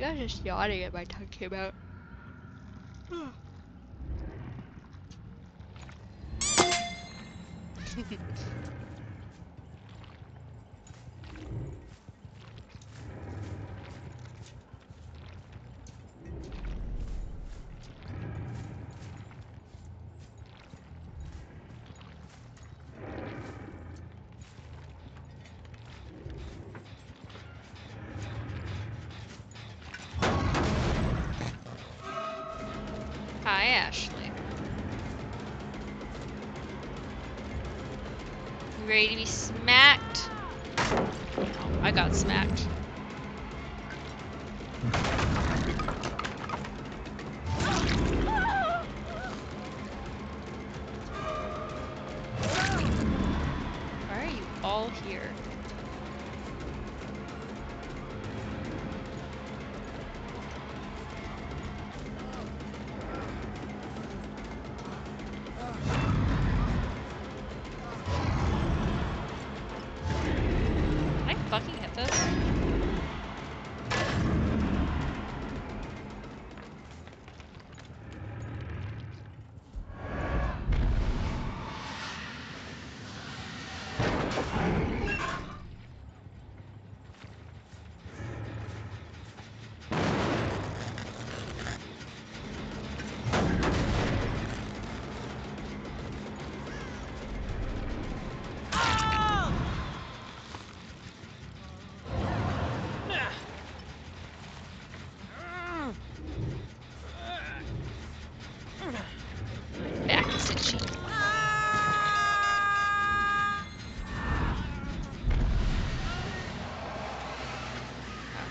think I was just yawning and my tongue came out. Hmm. Hi, Ashley. You ready to be smacked? Oh, I got smacked. Why are you all here?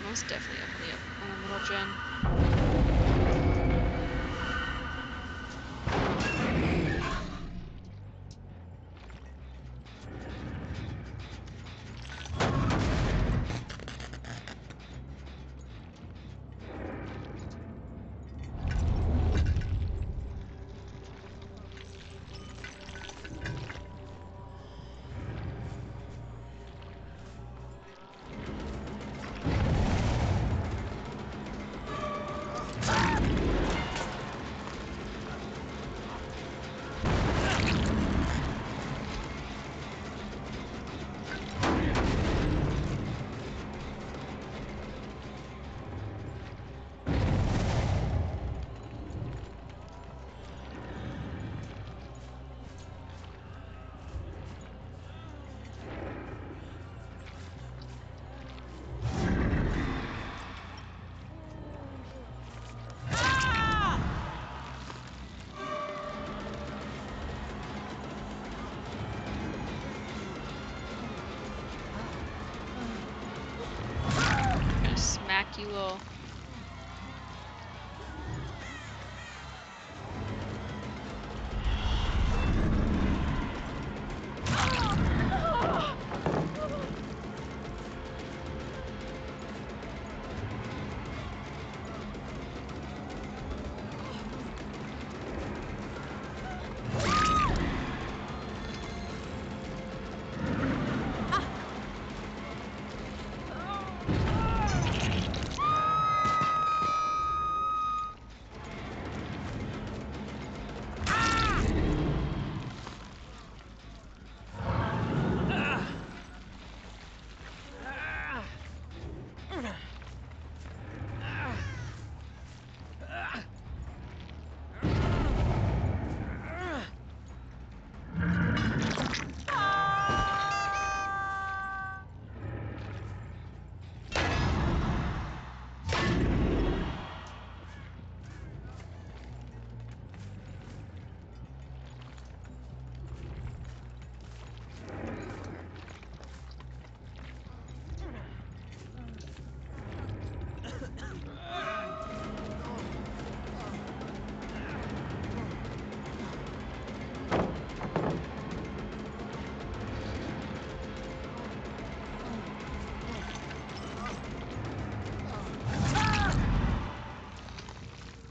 Most definitely a, on a middle gen. you little.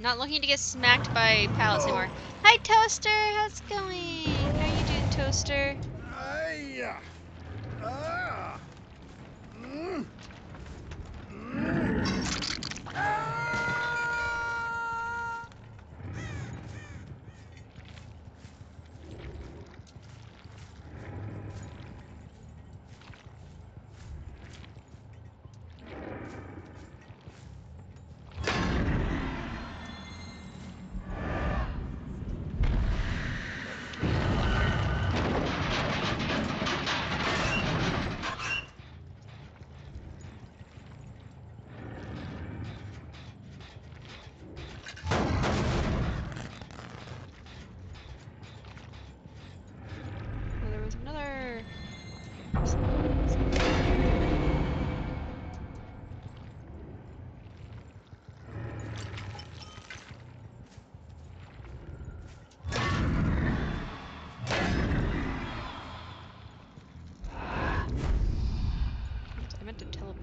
Not looking to get smacked by pallets anymore. Hi, Toaster. How's it going? How you doing, Toaster?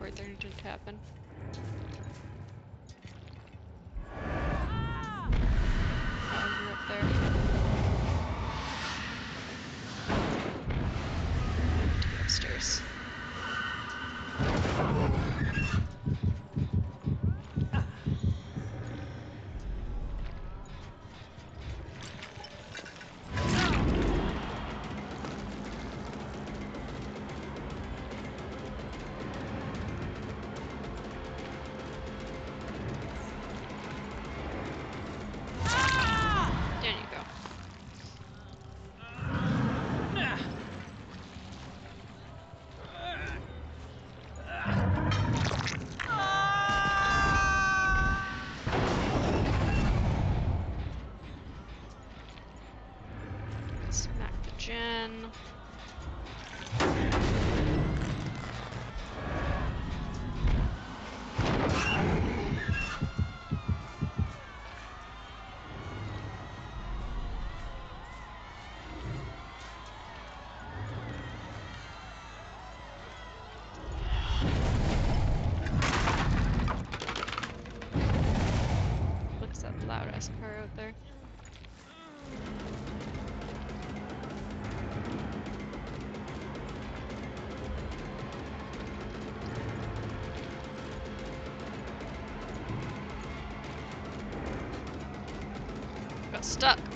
celebrate their injury to happen. out there. Got stuck.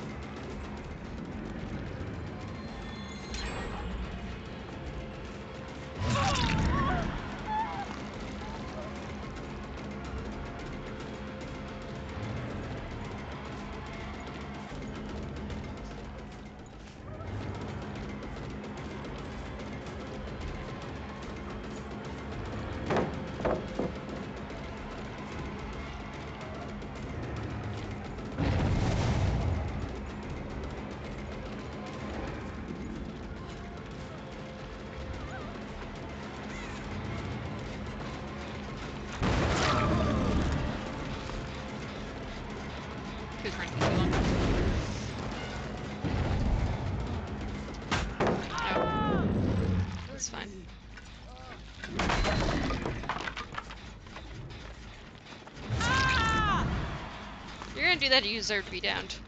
do that, you deserve to be downed.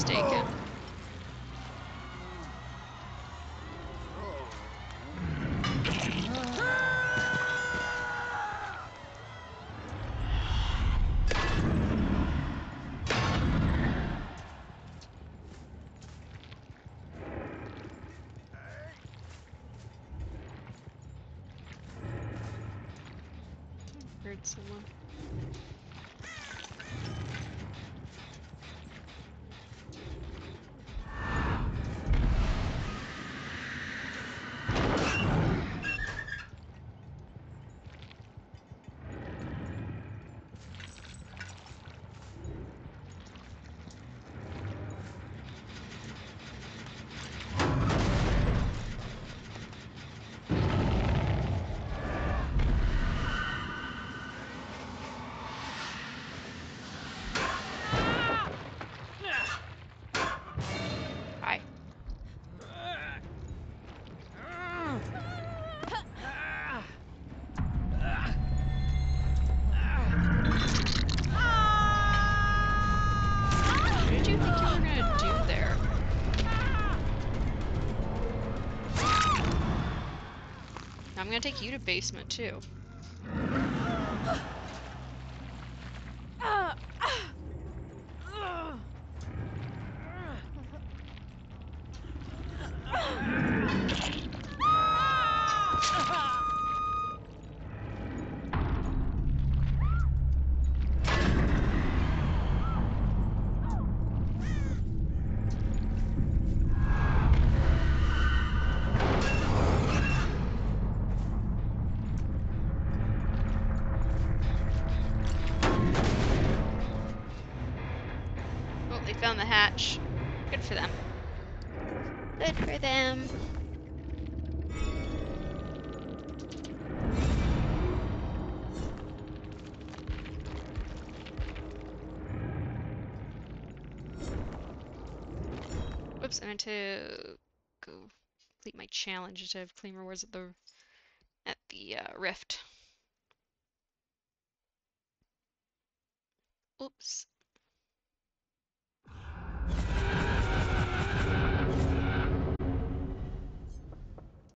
mistaken. Heard someone. Gonna take you to basement too. Hatch. Good for them. Good for them. Whoops, I meant to go complete my challenge to have claim rewards at the at the uh, rift. Oops.